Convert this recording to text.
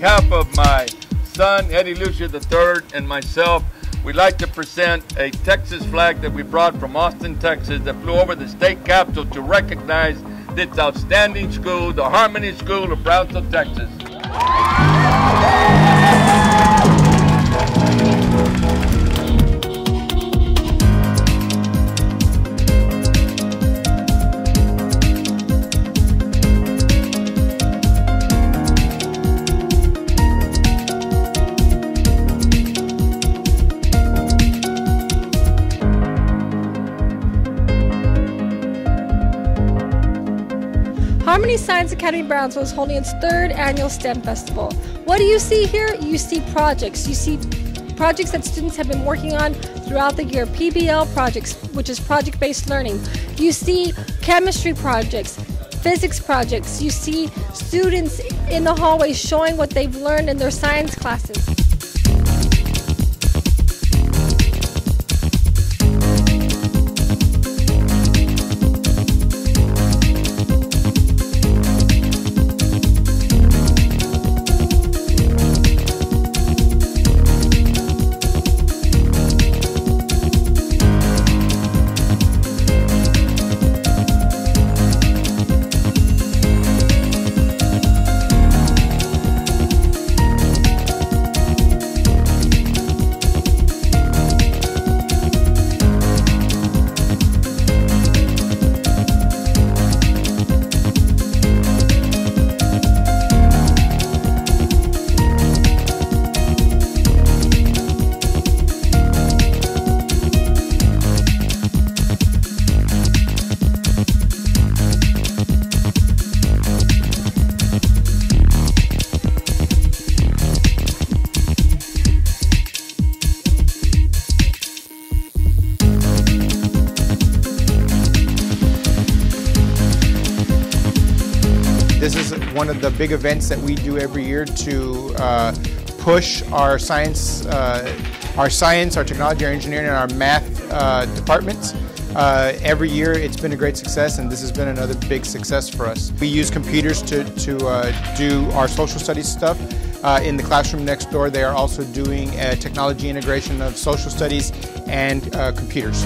behalf of my son, Eddie Lucio III, and myself, we'd like to present a Texas flag that we brought from Austin, Texas, that flew over the state capitol to recognize this outstanding school, the Harmony School of Brownsville, Texas. Harmony Science Academy Brownsville is holding its third annual STEM Festival. What do you see here? You see projects. You see projects that students have been working on throughout the year. PBL projects, which is project based learning. You see chemistry projects, physics projects. You see students in the hallway showing what they've learned in their science classes. This is one of the big events that we do every year to uh, push our science, uh, our science, our technology, our engineering, and our math uh, departments. Uh, every year it's been a great success and this has been another big success for us. We use computers to, to uh, do our social studies stuff. Uh, in the classroom next door they are also doing a technology integration of social studies and computers.